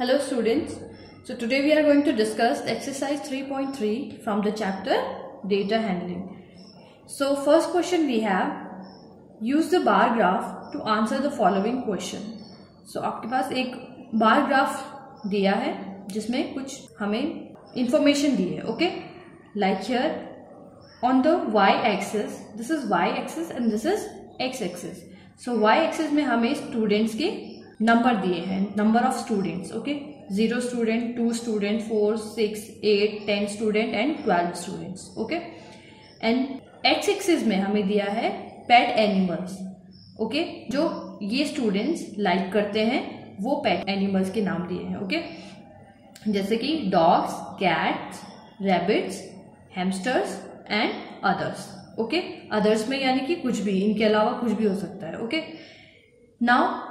Hello students. So today we are going to discuss exercise 3.3 from the chapter data handling. So first question we have use the bar graph to answer the following question. So आपके पास एक bar graph दिया है जिसमें कुछ हमें information दी है okay like here on the Y axis this is Y axis and this is X axis so Y axis में हमें स्टूडेंट्स के नंबर दिए हैं, number of students okay zero student two student four six eight ten student and twelve students okay and X axis में हमें दिया है pet animals okay जो ये स्टूडेंट्स लाइक करते हैं, वो पेट एनिमल्स के नाम दिए हैं ओके जैसे कि dogs cats rabbits hamsters and others okay others में यानी कि कुछ भी, इनके अलावा कुछ भी हो सकता है okay now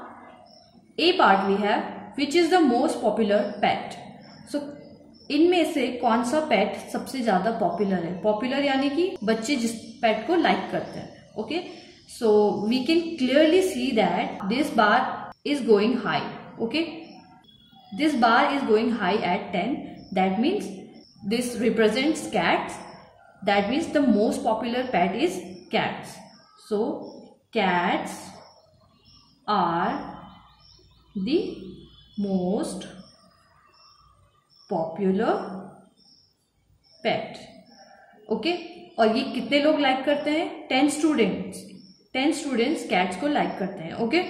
A part we have which is the most popular pet so इनमें से कौन सा पैट सबसे ज़्यादा पॉपुलर है? पॉपुलर यानी कि बच्चे जिस पैट को लाइक करते हैं okay so we can clearly see that this bar is going high okay this bar is going high at ten that means this represents cats that means the most popular pet is cats so cats are the most popular pet. Okay? और ये कितने लोग like करते हैं? Ten students ten students cats को like करते हैं. Okay?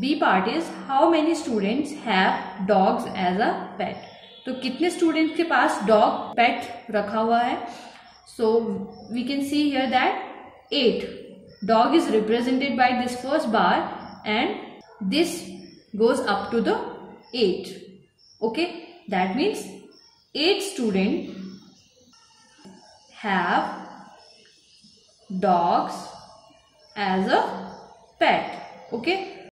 B part is how many students have dogs as a pet तो कितने स्टूडेंट्स के पास डॉग पेट रखा हुआ है? So we can see here that eight dog is represented by this first bar and this goes up to the 8 okay? That means 8 students have dogs as a pet. Okay?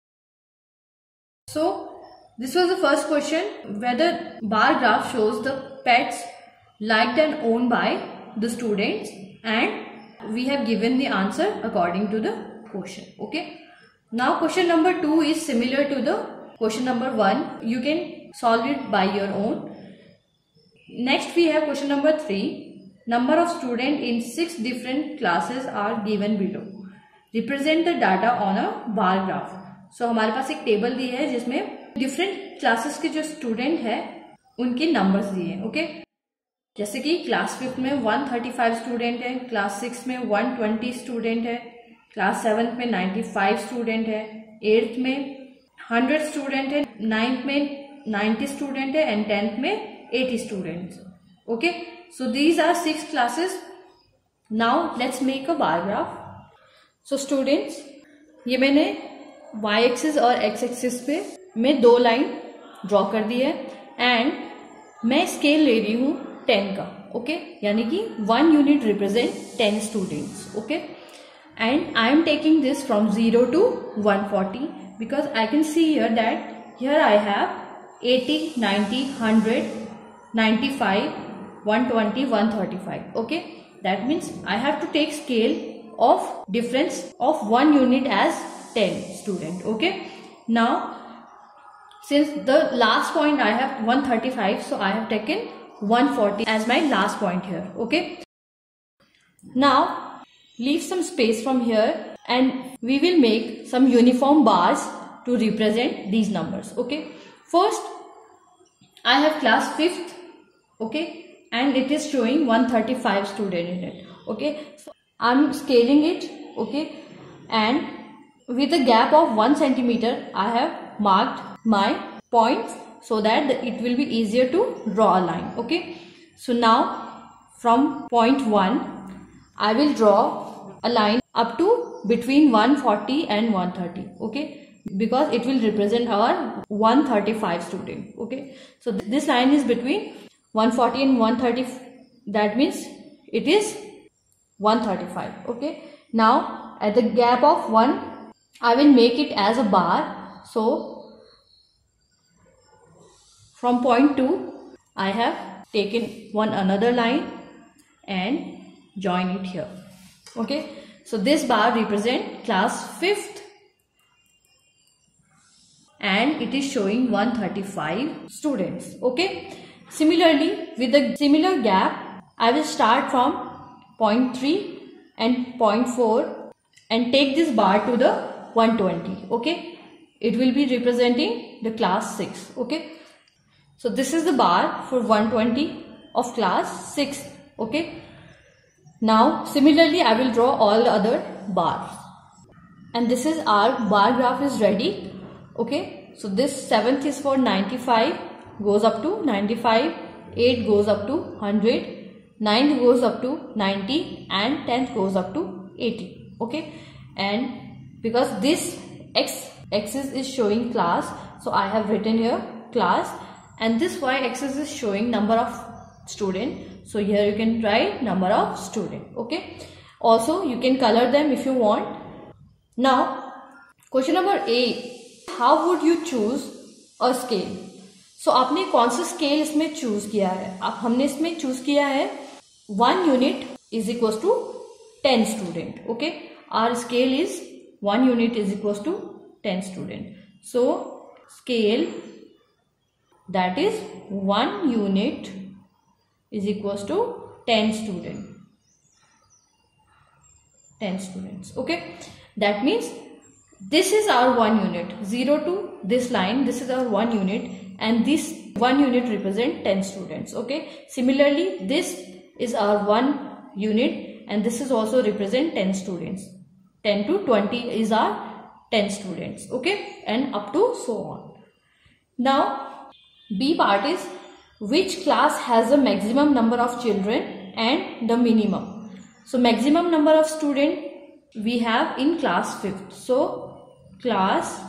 So this was the first question whether bar graph shows the pets liked and owned by the students and we have given the answer according to the question. Okay now question number 2 is similar to the question number 1 you can solve it by your own next we have question number 3 number of students in six different classes are given below represent the data on a bar graph so, हमारे पास एक table दी है जिसमें different classes के जो student है उनके numbers दिए हैं ओके जैसे कि क्लास फिफ्थ में 135 स्टूडेंट है क्लास सिक्स में 120 स्टूडेंट है क्लास सेवन्थ में 95 स्टूडेंट है, एट्थ में 100 स्टूडेंट है, नाइन्थ में 90 स्टूडेंट है एंड टेंथ में eighty students. Okay? So these are six classes now let's make a bar graph so students ये मैंने वाई एक्सिस और एक्स एक्सिस पे मैं दो लाइन ड्रॉ कर दी है एंड मैं स्केल ले रही हूँ टेन का, ओके? okay? यानी कि one unit represent ten students okay? and I am taking this from 0 to 140 because I can see here that here I have 80, 90, 100, 95, 120, 135. Okay, that means I have to take scale of difference of one unit as 10 student. Okay, now since the last point I have 135, so I have taken 140 as my last point here. Okay, now leave some space from here and we will make some uniform bars to represent these numbers okay? First i have class 5th okay? And it is showing 135 student in it okay? So i'm scaling it okay? And with a gap of 1 centimeter I have marked my points so that it will be easier to draw a line okay? So now from point 1 I will draw a line up to between 140 and 130 okay because it will represent our 135 student okay so this line is between 140 and 130 that means it is 135 okay now at the gap of 1 I will make it as a bar. So from point 2 I have taken one another line and join it here. Okay. So this bar represent class 5th and it is showing 135 students. Okay. Similarly, with a similar gap, I will start from 0.3 and 0.4 and take this bar to the 120. Okay. It will be representing the class 6. Okay. So this is the bar for 120 of class 6. Okay. Now similarly I will draw all the other bars. And this is our bar graph is ready. Okay. So this 7th is for 95 goes up to 95. 8 goes up to 100. 9th goes up to 90 and 10th goes up to 80. Okay. And because this x axis is showing class so I have written here class and this y axis is showing number of student so here you can write number of student okay also you can color them if you want now question number a how would you choose a scale so आपने कौन सा scale इसमें choose किया है अब हमने इसमें choose किया है one unit is equal to ten student okay our scale is one unit is equal to ten student so scale that is 1 unit is equals to 10 student. 10 students okay? That means this is our 1 unit 0 to this line this is our 1 unit and this 1 unit represent 10 students okay? Similarly this is our 1 unit and this is also represent 10 students. 10 to 20 is our 10 students okay? And up to so on. Now B part is which class has the maximum number of children and the minimum. So maximum number of student we have in class 5th. So class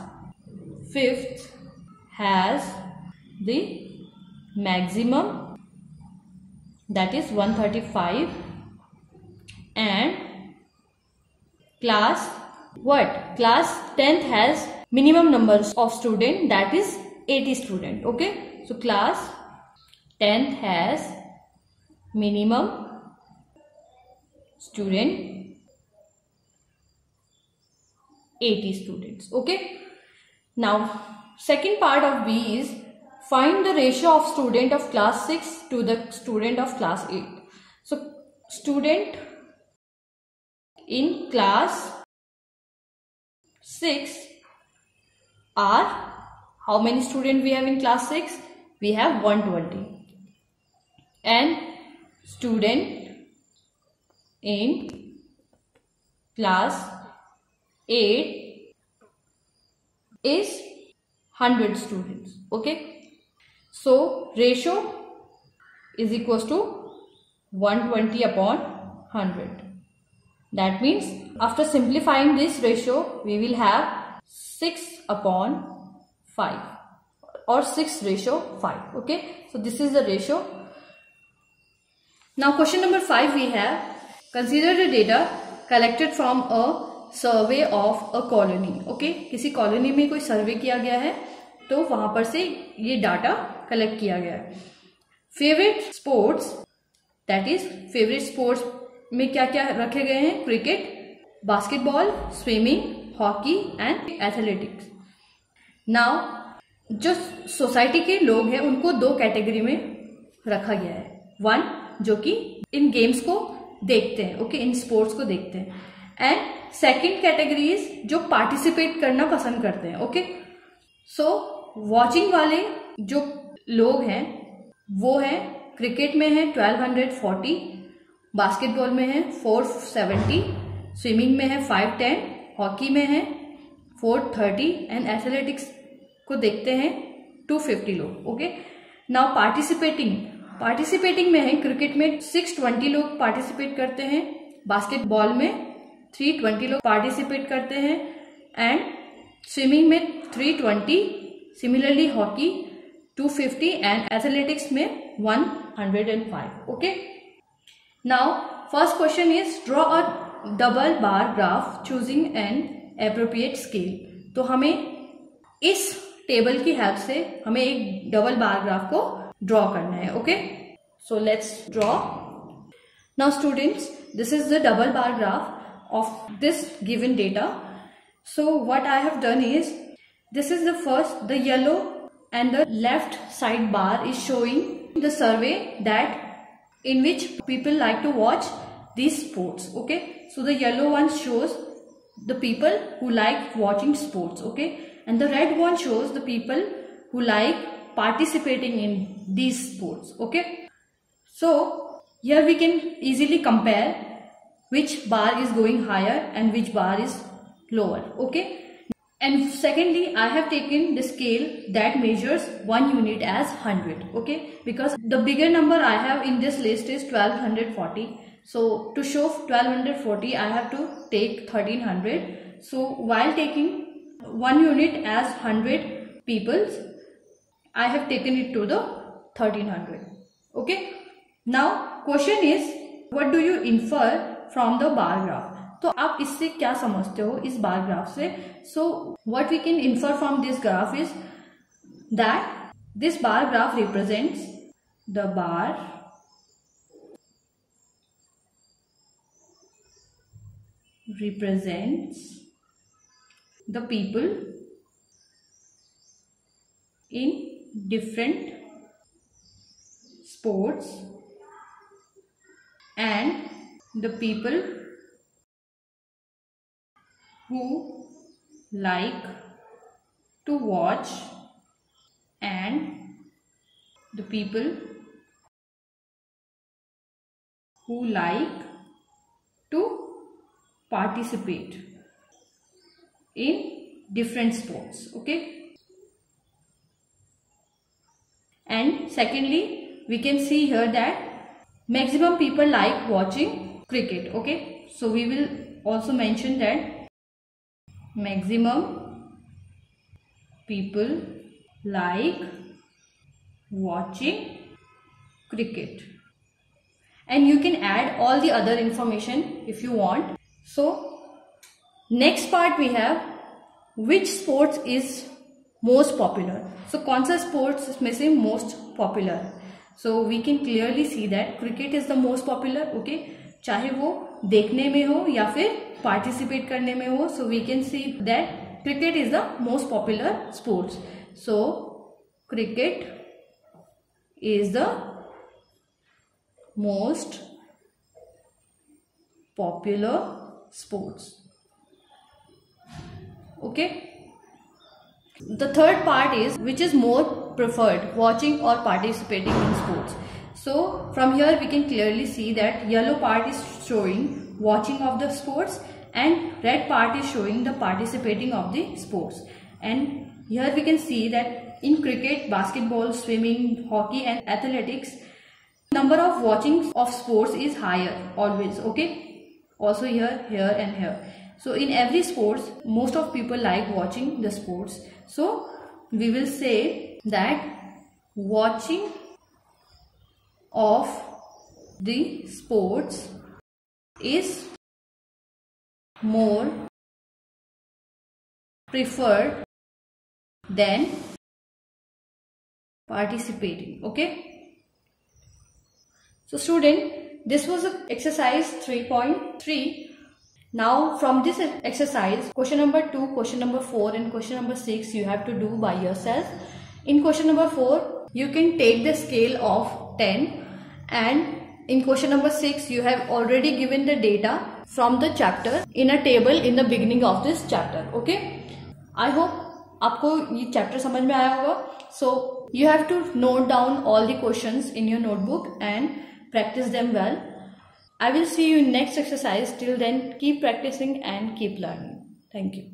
5th has the maximum that is 135 and class what class 10th has minimum numbers of student that is 80 student okay so class 10th has minimum student 80 students. Okay. Now second part of B is find the ratio of student of class 6 to the student of class 8. So student in class 6 are how many student we have in class 6? we have 120 and student in class 8 is 100 students okay? So ratio is equals to 120 upon 100 that means after simplifying this ratio we will have 6 upon 5 or 6 ratio 5 okay? So this is the ratio now, question number 5 we have. Consider the data collected from a survey of a colony okay किसी colony में कोई सर्वे किया गया है तो वहाँ पर से ये डाटा कलेक्ट किया गया है। Favourite sports that is favourite sports में क्या क्या रखे गए हैं? Cricket basketball swimming hockey and athletics now जो सोसाइटी के लोग हैं, उनको दो कैटेगरी में रखा गया है। वन जो कि इन गेम्स को देखते हैं ओके इन स्पोर्ट्स को देखते हैं. एंड सेकेंड कैटेगरीज जो पार्टिसिपेट करना पसंद करते हैं ओके सो वॉचिंग वाले जो लोग हैं, वो है क्रिकेट में है ट्वेल्व हंड्रेड फोर्टी बास्केटबॉल में है फोर सेवेंटी स्विमिंग में है फाइव टेन हॉकी में है फोर थर्टी एंड एथलेटिक्स को देखते हैं 250 लोग ओके नाउ पार्टिसिपेटिंग पार्टिसिपेटिंग में है। क्रिकेट में 620 लोग पार्टिसिपेट करते हैं। बास्केटबॉल में 320 लोग पार्टिसिपेट करते हैं। एंड स्विमिंग में 320 सिमिलरली हॉकी 250 एंड एथलेटिक्स में 105 okay? Now, first question is draw a double bar graph choosing an appropriate scale तो हमें इस टेबल की हेल्प से, हमें एक डबल बार ग्राफ को ड्रॉ करना है okay so let's draw now students this is the double bar graph of this given data so what i have done is this is the first the yellow and the left side bar is showing the survey that in which people like to watch these sports okay so the yellow one shows the people who like watching sports okay and the red one shows the people who like participating in these sports okay? So here we can easily compare which bar is going higher and which bar is lower okay? And secondly i have taken the scale that measures one unit as 100 okay? Because the bigger number i have in this list is 1240 so to show 1240 i have to take 1300 so while taking one unit as 100 peoples i have taken it to the 1300 okay now question is what do you infer from the bar graph तो आप इससे क्या समझते हो इस bar graph से so what we can infer from this graph is that this bar graph represents the bar represents the people in different sports and the people who like to watch and the people who like to participate in different sports okay? And secondly we can see here that maximum people like watching cricket okay? So we will also mention that maximum people like watching cricket. And you can add all the other information if you want. So next part we have which sports is most popular? So consa sports is missing most popular so we can clearly see that cricket is the most popular okay चाहे वो देखने में हो या फिर participate करने में हो so we can see that cricket is the most popular sports so cricket is the most popular sports okay the third part is which is more preferred watching और participating in So from here we can clearly see that yellow part is showing watching of the sports and red part is showing the participating of the sports. And here we can see that in cricket, basketball, swimming, hockey and athletics, number of watching of sports is higher always, okay? Also here, here and here. So in every sports, most of people like watching the sports. So we will say that watching of the sports is more preferred than participating okay? So student this was exercise 3.3 now from this exercise question number 2 question number 4 and question number 6 you have to do by yourself. In question number 4 you can take the scale of 10 and in question number 6 you have already given the data from the chapter in a table in the beginning of this chapter okay i hope आपको ये chapter समझ में आया होगा so you have to note down all the questions in your notebook and practice them well. I will see you in next exercise. Till then, keep practicing and keep learning. Thank you.